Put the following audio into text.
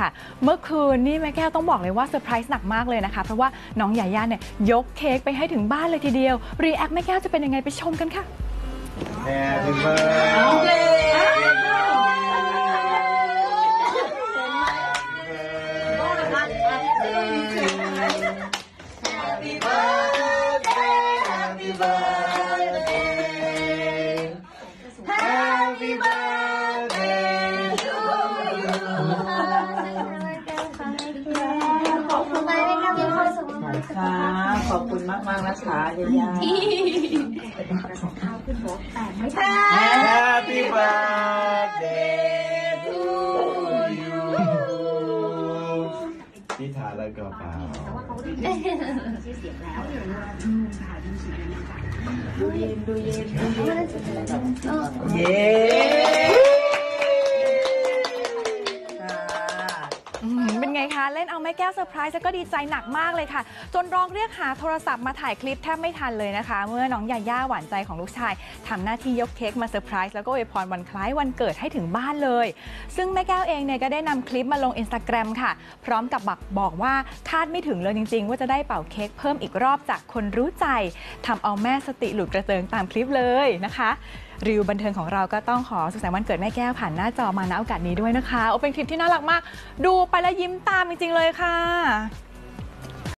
ค่ะ เมื่อคืนนี่แม่แก้วต้องบอกเลยว่าเซอร์ไพรส์หนักมากเลยนะคะ เพราะว่าน้องญาญ่าเนี่ยยกเค้กไปให้ถึงบ้านเลยทีเดียว react แม่แก้วจะเป็นยังไงไปชมกันค่ะ Happy birthday Happy birthday Happy birthday ความสุขมากๆค่ะ ขอบคุณมากมากๆนะคะยายา Happy birthday to you นิทานแล้วก็เปล่าเย้ เป็นไงคะเล่นเอาแม่แก้วเซอร์ไพรส์แล้วก็ดีใจหนักมากเลยค่ะ จนร้องเรียกหาโทรศัพท์มาถ่ายคลิปแทบไม่ทันเลยนะคะ เมื่อน้องญาญ่าหวานใจของลูกชายทำหน้าที่ยกเค้กมาเซอร์ไพรส์แล้วก็อวยพรวันคล้ายวันเกิดให้ถึงบ้านเลย ซึ่งแม่แก้วเองเนี่ยก็ได้นำคลิปมาลงอินสตาแกรมค่ะ พร้อมกับบักบอกว่าคาดไม่ถึงเลยจริง ๆ ว่าจะได้เป่าเค้กเพิ่มอีกรอบจากคนรู้ใจทำเอาแม่สติหลุดกระเจิงตามคลิปเลยนะคะ รีวิวบันเทิงของเราก็ต้องขอสุขสันต์วันเกิดแม่แก้วผ่านหน้าจอมาณโอกาสนี้ด้วยนะคะโอเป็นคลิปที่น่ารักมาก ดูไปแล้วยิ้มตามจริงๆเลยค่ะ